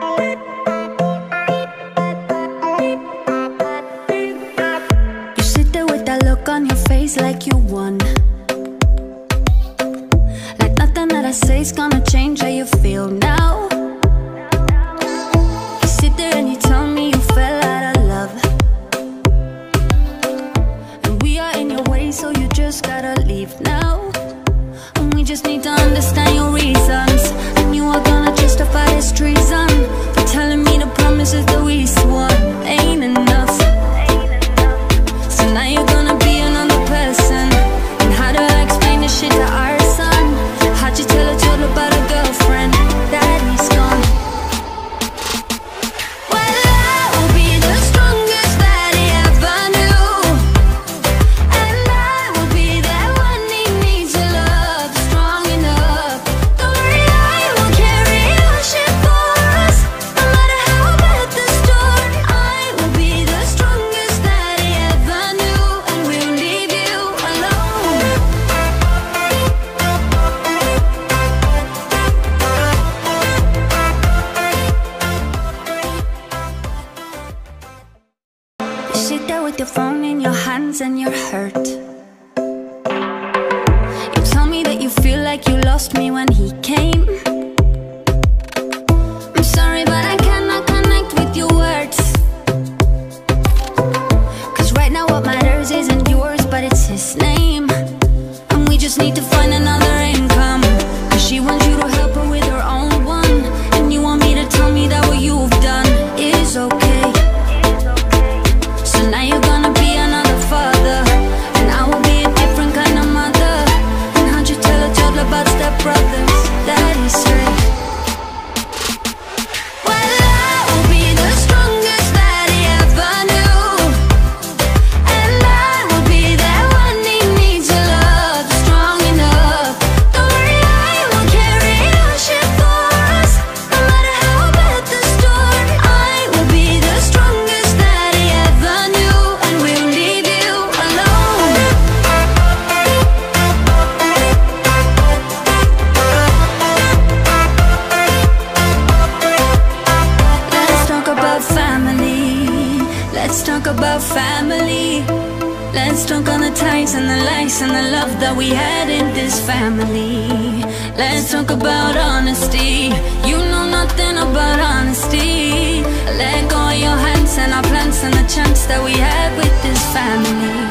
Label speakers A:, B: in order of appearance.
A: You sit there with that look on your face like you won. Like nothing that I say is gonna change how you feel now. You sit there and you tell me you fell out of love. And we are in your way, so you just gotta leave now. And we just need to understand your reasons. Phone in your hands and you're hurt. You tell me that you feel like you lost me when he came. I'm sorry, but I cannot connect with your words. Cause right now, what matters isn't yours, but it's his name. And we just need to stepbrothers? That is straight Let's talk about family. Let's talk on the ties and the lies and the love that we had in this family. Let's talk about honesty. You know nothing about honesty. Let go of your hands and our plans and the chance that we had with this family.